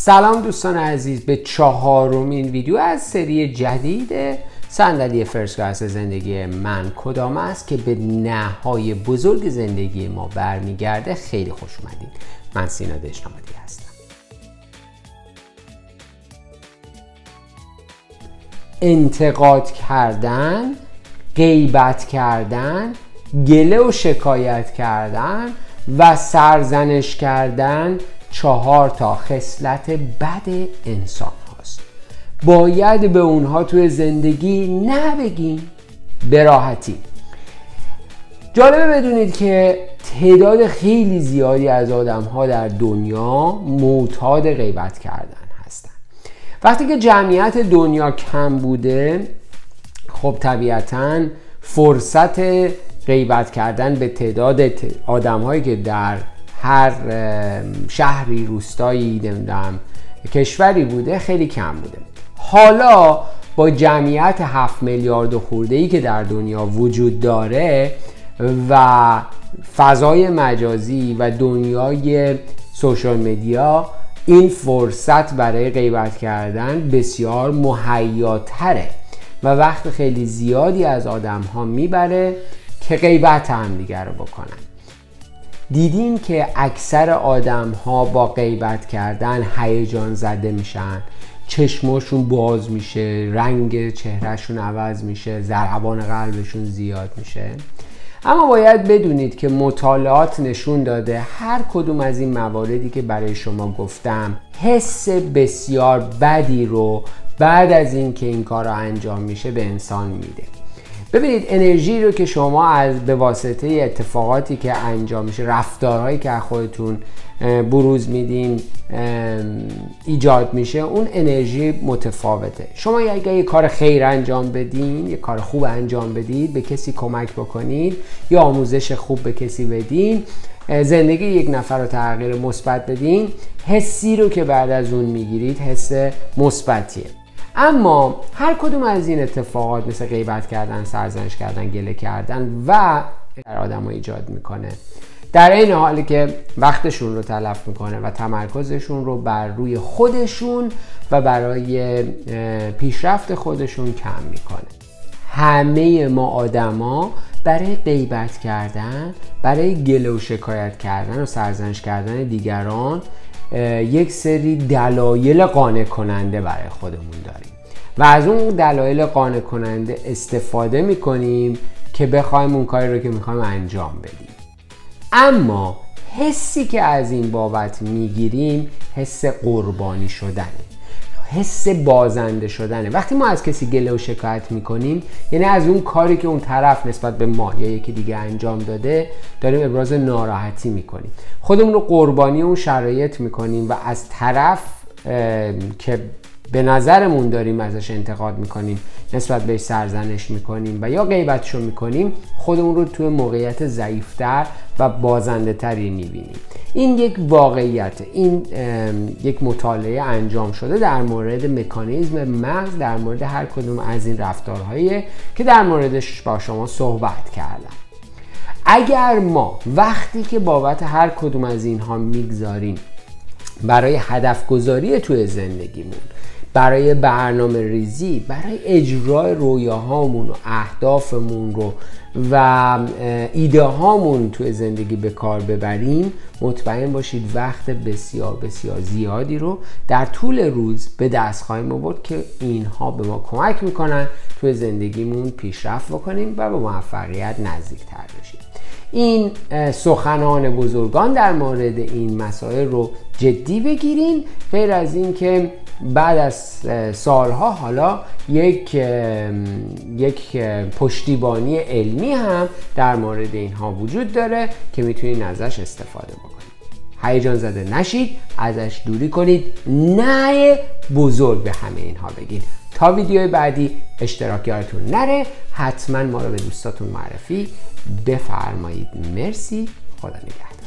سلام دوستان عزیز به چهارمین ویدیو از سری جدید صندلی فرست کلاس زندگی من کدام است که به نهای بزرگ زندگی ما برمیگرده؟ خیلی خوش اومدین. من سینا دشنامدی هستم. انتقاد کردن غیبت کردن گله و شکایت کردن و سرزنش کردن چهار تا خصلت بد انسان هاست. باید به اونها توی زندگی نبگیم به راحتی. جالبه بدونید که تعداد خیلی زیادی از آدم ها در دنیا معتاد غیبت کردن هستن. وقتی که جمعیت دنیا کم بوده خب طبیعتا فرصت غیبت کردن به تعداد آدم هایی که در هر شهری روستایی نمی‌دونم کشوری بوده خیلی کم بوده. حالا با جمعیت 7 میلیارد خورده ای که در دنیا وجود داره و فضای مجازی و دنیای سوشال مدیا این فرصت برای غیبت کردن بسیار مهیاتره و وقت خیلی زیادی از آدم ها می‌بره که غیبت هم دیگر رو بکنن. دیدیم که اکثر آدم ها با غیبت کردن هیجان زده میشن. چشماشون باز میشه رنگ چهرهشون عوض میشه ضربان قلبشون زیاد میشه. اما باید بدونید که مطالعات نشون داده هر کدوم از این مواردی که برای شما گفتم حس بسیار بدی رو بعد از اینکه این کار رو انجام میشه به انسان میده. ببینید انرژی رو که شما از به واسطه اتفاقاتی که انجام میشه رفتارهایی که از خودتون بروز میدین ایجاد میشه اون انرژی متفاوته. شما اگر یه کار خیر انجام بدین یه کار خوب انجام بدید به کسی کمک بکنید یا آموزش خوب به کسی بدین زندگی یک نفر رو تغییر مثبت بدین حسی رو که بعد از اون می‌گیرید حس مثبتیه. اما هر کدوم از این اتفاقات مثل غیبت کردن سرزنش کردن گله کردن و در آدم ها ایجاد می‌کنه. در این حالی که وقتشون رو تلف می‌کنه و تمرکزشون رو بر روی خودشون و برای پیشرفت خودشون کم می‌کنه. همه ما آدما برای غیبت کردن برای گله و شکایت کردن و سرزنش کردن دیگران یک سری دلایل قانع کننده برای خودمون داریم. و از اون دلایل قانع کننده استفاده می‌کنیم که بخوایم اون کاری رو که می‌خوایم انجام بدیم. اما حسی که از این بابت می‌گیریم حس قربانی شدنه. حس بازنده شدنه. وقتی ما از کسی گله و شکایت می‌کنیم یعنی از اون کاری که اون طرف نسبت به ما یا یکی دیگه انجام داده داریم ابراز ناراحتی می‌کنیم. خودمون رو قربانی اون شرایط می‌کنیم و از طرف که به نظرمون داریم ازش انتقاد می‌کنیم نسبت بهش سرزنش می‌کنیم و یا غیبتشو می‌کنیم خودمون رو توی موقعیت ضعیفتر و بازنده تری می‌بینیم. این یک واقعیت این یک مطالعه انجام شده در مورد مکانیزم مغز در مورد هر کدوم از این رفتارهایی که در موردش با شما صحبت کردم. اگر ما وقتی که بابت هر کدوم از اینها می‌گذاریم برای هدف گذاری توی زندگیمون برای برنامه ریزی برای اجرای رویاهامون و اهدافمون رو و ایده هامون توی زندگی به کار ببریم مطمئن باشید وقت بسیار بسیار زیادی رو در طول روز به دست خواهیم آورد که اینها به ما کمک می‌کنن توی زندگیمون پیشرفت بکنیم و به موفقیت نزدیکتر بشیم. این سخنان بزرگان در مورد این مسائل رو جدی بگیرین غیر از اینکه بعد از سالها حالا یک یک پشتیبانی علمی هم در مورد اینها وجود داره که می‌تونید ازش استفاده بکنید. هیجان زده نشید ازش دوری کنید نه بزرگ به همه اینها بگید. تا ویدیوی بعدی اشتراک یادتون نره حتما ما رو به دوستاتون معرفی بفرمایید. مرسی خدا نگهدار.